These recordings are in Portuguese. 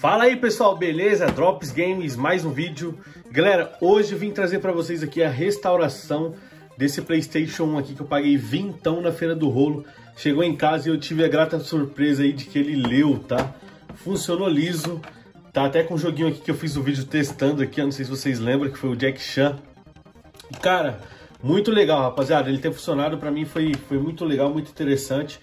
Fala aí pessoal, beleza? Drops Games, mais um vídeo. Galera, hoje eu vim trazer para vocês aqui a restauração desse Playstation 1 aqui que eu paguei vintão na Feira do Rolo. Chegou em casa e eu tive a grata surpresa aí de que ele leu, tá? Funcionou liso, tá até com um joguinho aqui que eu fiz o um vídeo testando aqui, eu não sei se vocês lembram, que foi o Jack Chan. Cara, muito legal rapaziada, ele ter funcionado para mim foi, foi muito legal, muito interessante.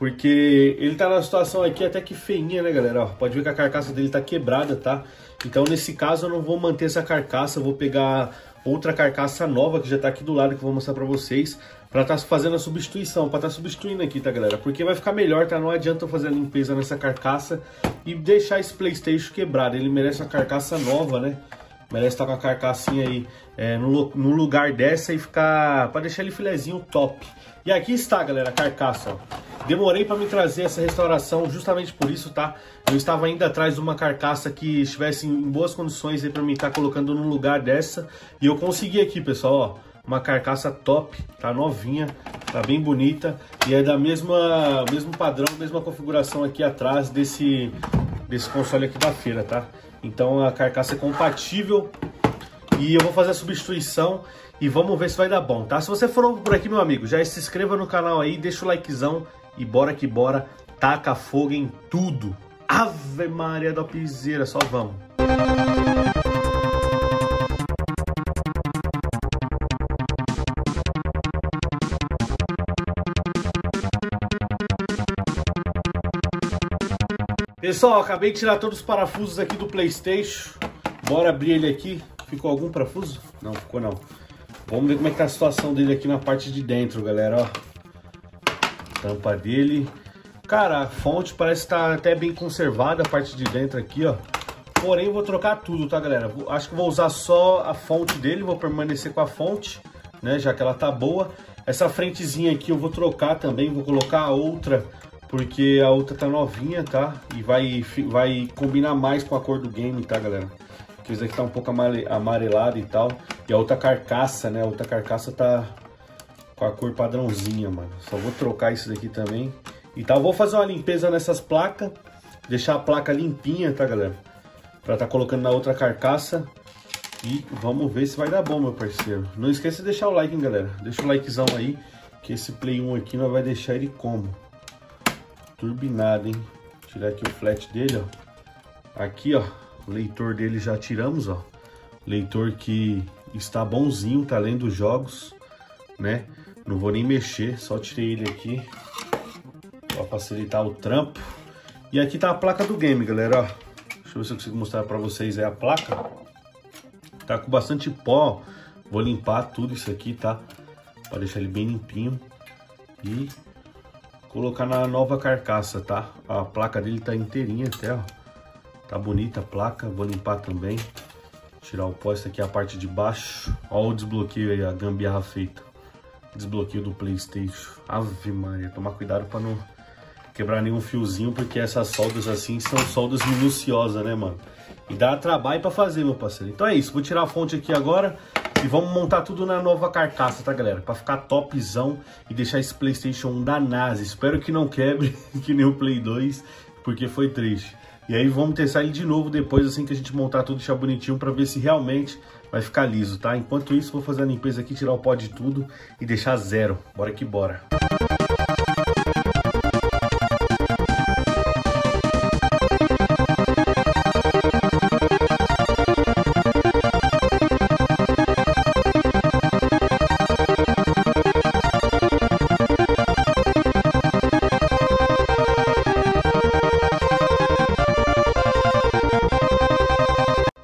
Porque ele tá na situação aqui até que feinha, né, galera? Ó, pode ver que a carcaça dele tá quebrada, tá? Então, nesse caso, eu não vou manter essa carcaça. Eu vou pegar outra carcaça nova que já tá aqui do lado, que eu vou mostrar pra vocês. Pra tá fazendo a substituição, pra tá substituindo aqui, tá, galera? Porque vai ficar melhor, tá? Não adianta eu fazer a limpeza nessa carcaça e deixar esse Playstation quebrado. Ele merece uma carcaça nova, né? Merece estar tá com a carcassinha aí é, no, no lugar dessa e ficar... Pra deixar ele filezinho top. E aqui está, galera, a carcaça, ó. Demorei para me trazer essa restauração justamente por isso, tá? Eu estava ainda atrás de uma carcaça que estivesse em boas condições aí para mim estar tá colocando no lugar dessa. E eu consegui aqui, pessoal, ó. Uma carcaça top, tá novinha, tá bem bonita. E é da mesma mesmo padrão, mesma configuração aqui atrás desse, desse console aqui da feira, tá? Então a carcaça é compatível e eu vou fazer a substituição e vamos ver se vai dar bom, tá? Se você for novo por aqui, meu amigo, já se inscreva no canal aí, deixa o likezão e bora que bora, taca fogo em tudo. Ave Maria da Piseira, só vamos. Pessoal, acabei de tirar todos os parafusos aqui do Playstation. Bora abrir ele aqui. Ficou algum parafuso? Não, ficou não. Vamos ver como é que tá a situação dele aqui na parte de dentro, galera, ó. Tampa dele. Cara, a fonte parece estar tá até bem conservada, a parte de dentro aqui, ó. Porém, eu vou trocar tudo, tá, galera? Acho que vou usar só a fonte dele, vou permanecer com a fonte, né? Já que ela tá boa. Essa frentezinha aqui eu vou trocar também, vou colocar a outra, porque a outra tá novinha, tá? E vai, vai combinar mais com a cor do game, tá, galera? Porque isso aqui tá um pouco amarelado e tal. E a outra carcaça, né? A outra carcaça tá com a cor padrãozinha, mano. Só vou trocar isso daqui também. E tal, vou fazer uma limpeza nessas placas. Deixar a placa limpinha, tá, galera? Pra tá colocando na outra carcaça. E vamos ver se vai dar bom, meu parceiro. Não esqueça de deixar o like, hein, galera. Deixa o likezão aí. Que esse Play 1 aqui nós vai deixar ele como? Turbinado, hein? Tirar aqui o flat dele, ó. Aqui, ó. O leitor dele já tiramos, ó. Leitor que está bonzinho, tá lendo os jogos, né? Não vou nem mexer, só tirei ele aqui para facilitar o trampo. E aqui tá a placa do game, galera, ó. Deixa eu ver se eu consigo mostrar para vocês é a placa. Tá com bastante pó. Vou limpar tudo isso aqui, tá? Para deixar ele bem limpinho. E colocar na nova carcaça, tá? A placa dele tá inteirinha até, ó. Tá bonita a placa, vou limpar também. Tirar o pó, essa aqui é a parte de baixo. Ó o desbloqueio aí, a gambiarra feita desbloqueio do Playstation. Ave Maria, tomar cuidado para não quebrar nenhum fiozinho, porque essas soldas assim são soldas minuciosas, né, mano? E dá trabalho para fazer, meu parceiro. Então é isso, vou tirar a fonte aqui agora e vamos montar tudo na nova carcaça, tá, galera? Para ficar topzão e deixar esse Playstation 1 da NASA. Espero que não quebre, que nem o Play 2, porque foi triste. E aí vamos testar ele de novo depois, assim que a gente montar tudo, deixar bonitinho, para ver se realmente vai ficar liso, tá? Enquanto isso, vou fazer a limpeza aqui, tirar o pó de tudo e deixar zero. Bora que bora.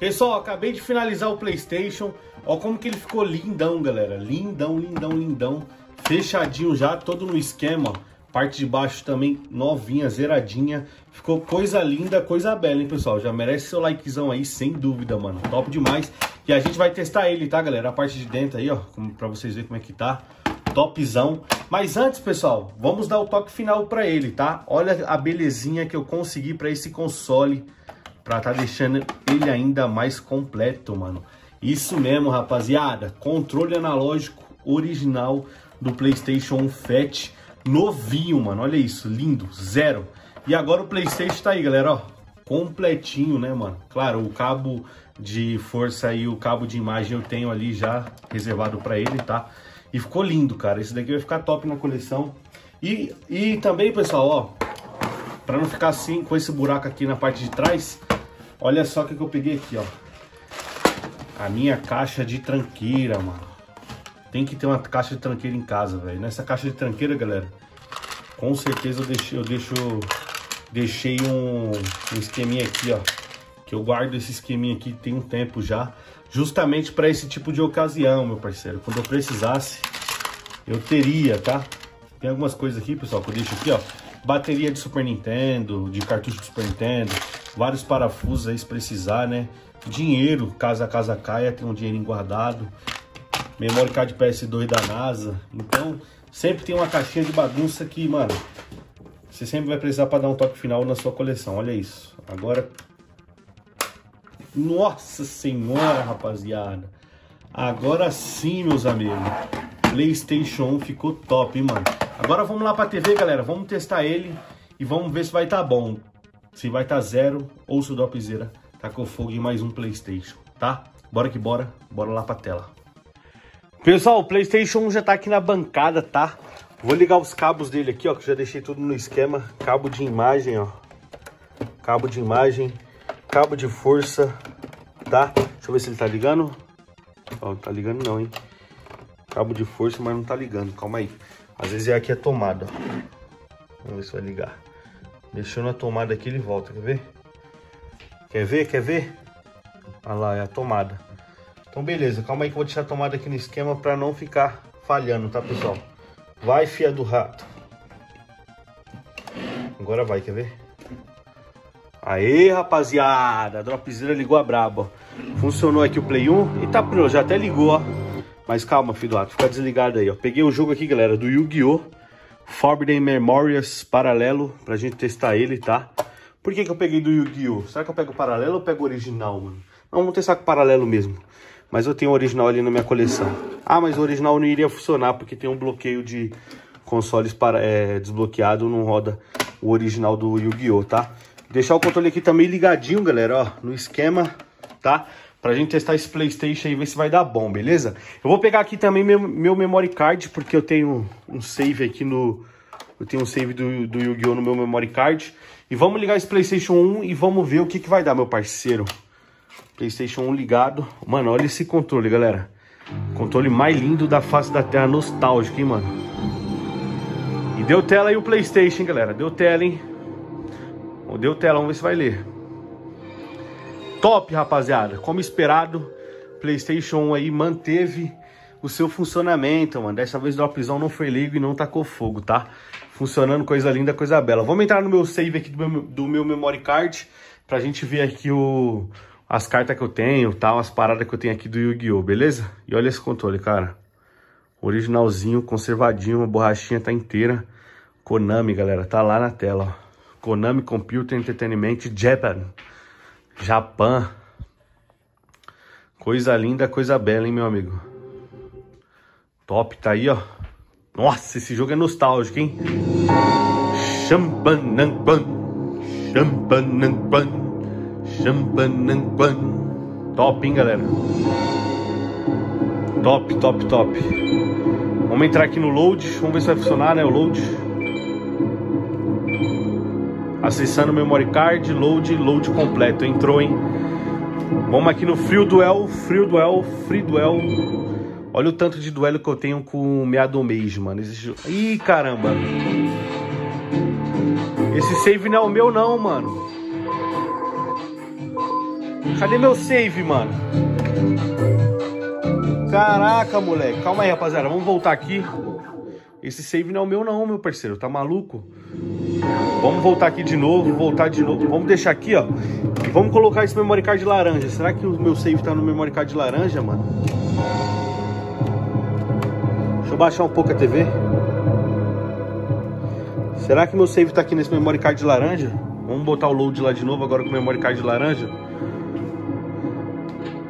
Pessoal, acabei de finalizar o Playstation. Ó como que ele ficou lindão, galera. Lindão, lindão, lindão. Fechadinho já, todo no esquema, Parte de baixo também novinha, zeradinha. Ficou coisa linda, coisa bela, hein, pessoal? Já merece seu likezão aí, sem dúvida, mano. Top demais. E a gente vai testar ele, tá, galera? A parte de dentro aí, ó, pra vocês verem como é que tá. Topzão. Mas antes, pessoal, vamos dar o toque final pra ele, tá? Olha a belezinha que eu consegui pra esse console Pra tá deixando ele ainda mais completo, mano. Isso mesmo, rapaziada. Controle analógico original do PlayStation 1 Fat. Novinho, mano. Olha isso, lindo. Zero. E agora o PlayStation tá aí, galera, ó. completinho, né, mano? Claro, o cabo de força e o cabo de imagem eu tenho ali já reservado para ele, tá? E ficou lindo, cara. Esse daqui vai ficar top na coleção. E, e também, pessoal, ó, para não ficar assim com esse buraco aqui na parte de trás, olha só o que, que eu peguei aqui, ó. A minha caixa de tranqueira, mano. Tem que ter uma caixa de tranqueira em casa, velho. Nessa caixa de tranqueira, galera, com certeza eu deixei, eu deixo, deixei um, um esqueminha aqui, ó. Que eu guardo esse esqueminha aqui tem um tempo já. Justamente para esse tipo de ocasião, meu parceiro. Quando eu precisasse, eu teria, tá? Tem algumas coisas aqui, pessoal, que eu deixo aqui, ó. Bateria de Super Nintendo, de cartucho de Super Nintendo. Vários parafusos aí se precisar, né? Dinheiro, caso a casa caia, tem um dinheirinho guardado. Memory card PS2 da NASA. Então, sempre tem uma caixinha de bagunça que, mano, você sempre vai precisar para dar um toque final na sua coleção. Olha isso. Agora... Nossa senhora, rapaziada. Agora sim, meus amigos. PlayStation 1 ficou top, hein, mano. Agora vamos lá pra TV, galera. Vamos testar ele e vamos ver se vai estar tá bom. Se vai estar tá zero ou se o Dopzera tá com fogo em mais um PlayStation, tá? Bora que bora. Bora lá pra tela. Pessoal, o PlayStation 1 já tá aqui na bancada, tá? Vou ligar os cabos dele aqui, ó, que já deixei tudo no esquema. Cabo de imagem, ó. Cabo de imagem, cabo de força, tá? Deixa eu ver se ele tá ligando. Ó, tá ligando não, hein? Cabo de força, mas não tá ligando. Calma aí. Às vezes é aqui a tomada, ó. Vamos ver se vai ligar. Deixou na tomada aqui, ele volta, quer ver? Quer ver? Quer ver? Olha lá, é a tomada. Então beleza, calma aí que eu vou deixar a tomada aqui no esquema para não ficar falhando, tá pessoal? Vai, fia do rato. Agora vai, quer ver? Aê, rapaziada, a Dropzilla ligou a braba. Funcionou aqui o Play 1 e tá pronto, já até ligou, ó. Mas calma, filho do rato, fica desligado aí, ó. Peguei o jogo aqui, galera, do Yu-Gi-Oh! Forbidden Memories paralelo, pra gente testar ele, tá? Por que que eu peguei do Yu-Gi-Oh! Será que eu pego paralelo ou pego o original, mano? Não, vamos testar com paralelo mesmo. Mas eu tenho o original ali na minha coleção. Ah, mas o original não iria funcionar porque tem um bloqueio de consoles para, é, desbloqueado, não roda o original do Yu-Gi-Oh, tá? Deixar o controle aqui também ligadinho, galera, ó, no esquema, tá? Pra gente testar esse Playstation e ver se vai dar bom, beleza? Eu vou pegar aqui também meu, meu memory card, porque eu tenho um save aqui no... Eu tenho um save do, do Yu-Gi-Oh! no meu memory card. E vamos ligar esse Playstation 1 e vamos ver o que, que vai dar, meu parceiro. Playstation 1 ligado. Mano, olha esse controle, galera. Controle mais lindo da face da Terra, nostálgico, hein, mano. E deu tela aí o Playstation, galera. Deu tela, hein. Deu tela, vamos ver se vai ler. Top, rapaziada. Como esperado, Playstation 1 aí manteve o seu funcionamento, mano. Dessa vez o dropzão não foi ligo e não tacou fogo, tá? Funcionando, coisa linda, coisa bela. Vamos entrar no meu save aqui do meu, do meu memory card pra gente ver aqui o, as cartas que eu tenho, tal, as paradas que eu tenho aqui do Yu-Gi-Oh, beleza? E olha esse controle, cara. Originalzinho, conservadinho, a borrachinha tá inteira. Konami, galera, tá lá na tela, ó. Konami Computer Entertainment Japan. Japão. Coisa linda, coisa bela, hein, meu amigo? Top, tá aí, ó. Nossa, esse jogo é nostálgico, hein? Champanampan. Champanampan. Champanampan. Top, hein, galera? Top, top, top. Vamos entrar aqui no load. Vamos ver se vai funcionar, né? O load. Acessando memory card. Load, load completo. Entrou, hein? Vamos aqui no Free Duel. Free Duel. Free Duel. Olha o tanto de duelo que eu tenho com o Meado Mage, mano. Esse... Ih, caramba. Esse save não é o meu, não, mano. Cadê meu save, mano? Caraca, moleque. Calma aí, rapaziada. Vamos voltar aqui. Esse save não é o meu não, meu parceiro. Tá maluco? Vamos voltar aqui de novo, voltar de novo. Vamos deixar aqui, ó. Vamos colocar esse memory card laranja. Será que o meu save tá no memory card laranja, mano? Deixa eu baixar um pouco a TV. Será que meu save tá aqui nesse memory card laranja? Vamos botar o load lá de novo agora com o memory card laranja.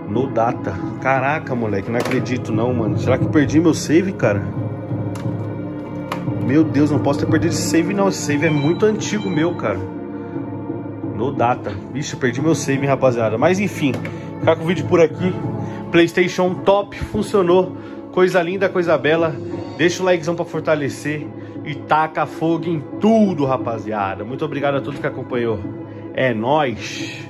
No data. Caraca, moleque, não acredito não, mano. Será que perdi meu save, cara? Meu Deus, não posso ter perdido esse save não. Esse save é muito antigo meu, cara. No data. Vixe, eu perdi meu save, rapaziada. Mas enfim, ficar com o vídeo por aqui. Playstation top, funcionou. Coisa linda, coisa bela. Deixa o likezão pra fortalecer. E taca fogo em tudo, rapaziada. Muito obrigado a todos que acompanhou. É nóis.